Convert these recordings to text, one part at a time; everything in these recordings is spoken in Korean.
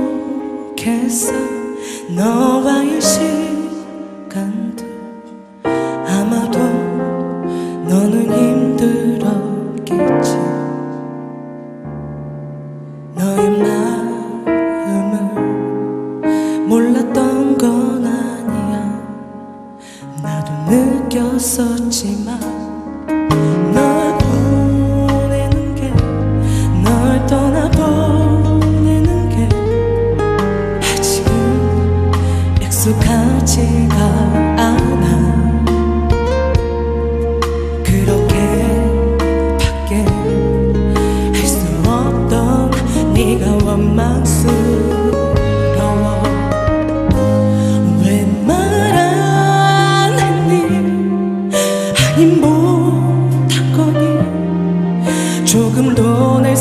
행복했어 너와의 시간들 아마도 너는 힘들었겠지. 너의 느꼈었지만 널 보내는 게 널 떠나보내는 게 아직은 익숙하지가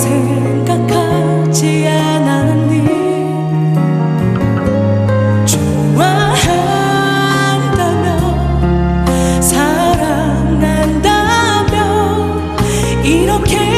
생각하지 않았니? 좋아한다며 사랑한다며 이렇게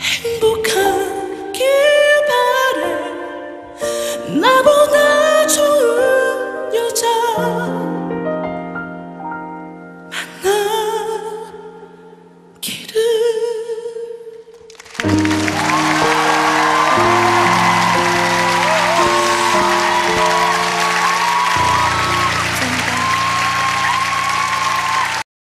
Hey!